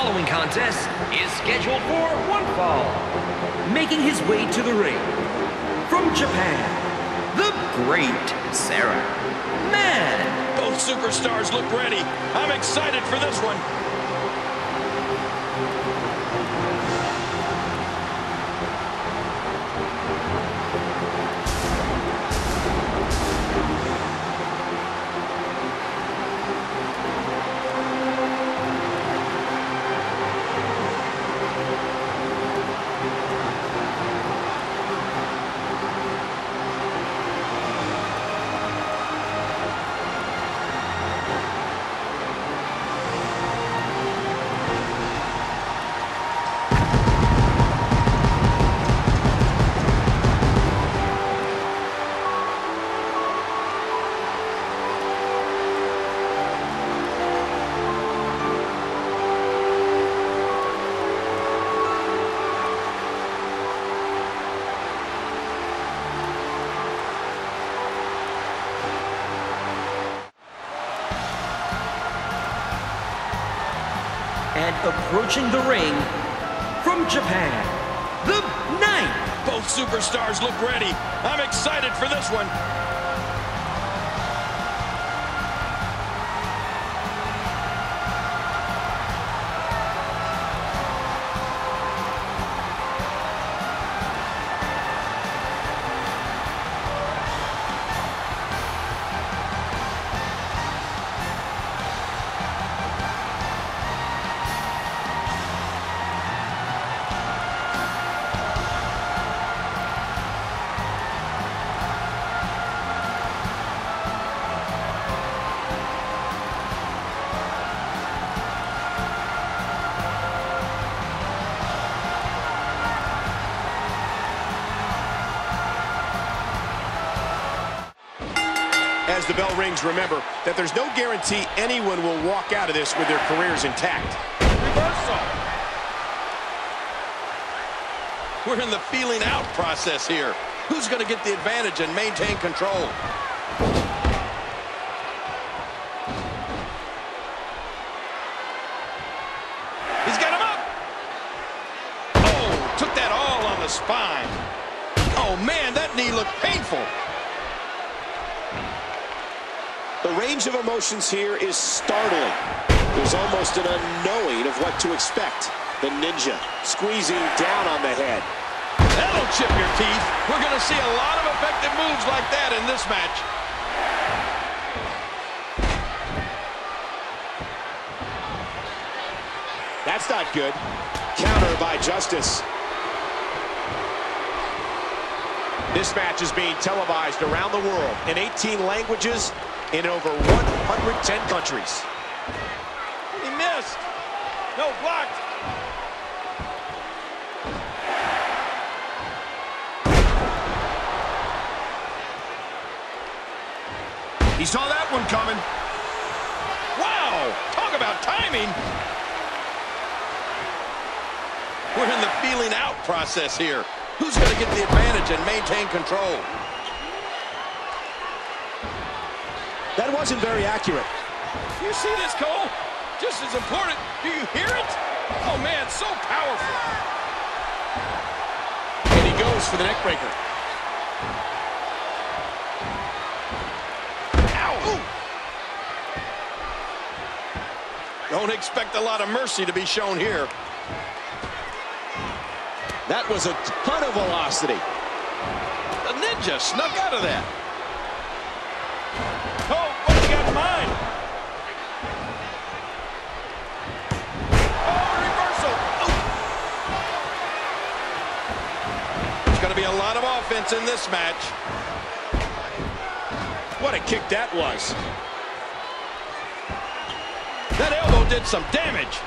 following contest is scheduled for one fall. Making his way to the ring. From Japan, the Great Sarah. Man. Both superstars look ready. I'm excited for this one. And approaching the ring from Japan, the Ninja. Both superstars look ready. I'm excited for this one. As the bell rings, remember that there's no guarantee anyone will walk out of this with their careers intact. Reversal. We're in the feeling out process here. Who's going to get the advantage and maintain control? He's got him up. Oh, took that all on the spine. Oh, man, that knee looked painful. The range of emotions here is startling. There's almost an unknowing of what to expect. The Ninja squeezing down on the head. That'll chip your teeth. We're going to see a lot of effective moves like that in this match. That's not good. Counter by Justice. This match is being televised around the world in 18 languages in over 110 countries. He missed. No, blocked. He saw that one coming. Wow, talk about timing. We're in the feeling out process here. Who's going to get the advantage and maintain control? That wasn't very accurate. You see this, Cole? Just as important. Do you hear it? Oh, man, so powerful. And he goes for the neck breaker. Ow! Ooh. Don't expect a lot of mercy to be shown here. That was a ton of velocity. The Ninja snuck out of that. Going to be a lot of offense in this match. What a kick that was. That elbow did some damage.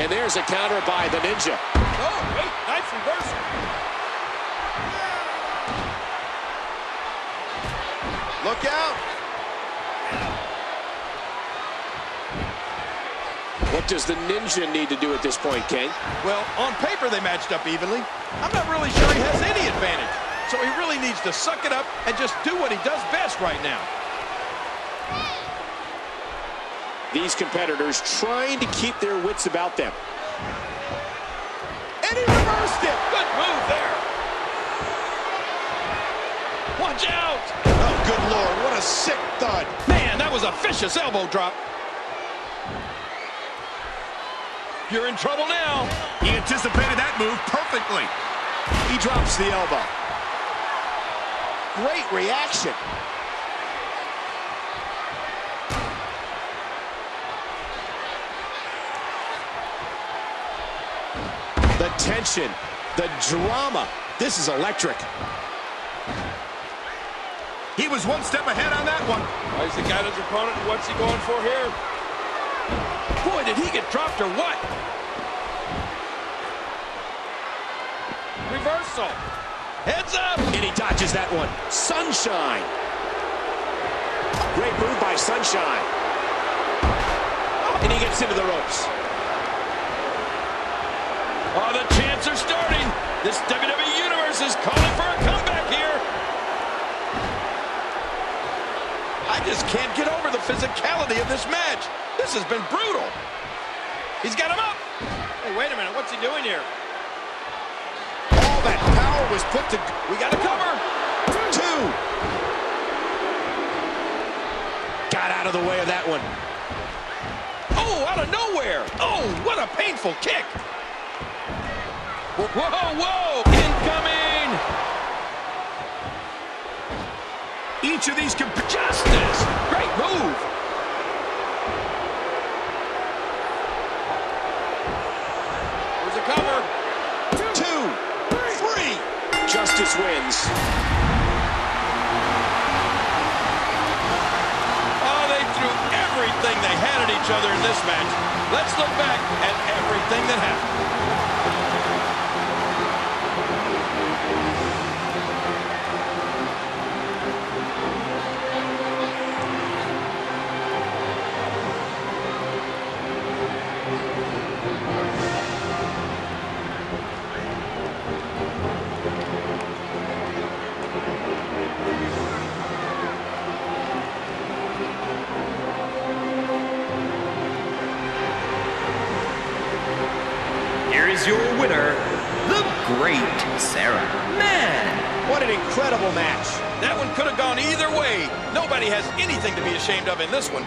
And there's a counter by the Ninja. Oh, wait, nice reversal. Look out. What does the Ninja need to do at this point, King? Well, on paper they matched up evenly. I'm not really sure he has any advantage. So he really needs to suck it up and just do what he does best right now. These competitors trying to keep their wits about them. And he reversed it. Good move there. Watch out. Oh, good Lord. What a sick thud. Man, that was a vicious elbow drop. You're in trouble now. He anticipated that move perfectly. He drops the elbow. Great reaction. The tension, the drama. This is electric. He was one step ahead on that one. He's the guy his opponent. What's he going for here? Did he get dropped or what? Reversal. Heads up. And he dodges that one. Sunshine. Great move by Sunshine. And he gets into the ropes. Oh, the chants are starting. This WWE Universe is calling for a comeback I just can't get over the physicality of this match. This has been brutal. He's got him up. Hey, wait a minute. What's he doing here? All that power was put to... We got a cover. Two. Got out of the way of that one. Oh, out of nowhere. Oh, what a painful kick. Whoa, whoa, Each of these comp Justice. Great move. There's a cover. Two. Three. Justice wins. Oh, they threw everything they had at each other in this match. Let's look back at everything that happened. Is your winner, the great Sarah. Man, What an incredible match. That one could have gone either way. Nobody has anything to be ashamed of in this one.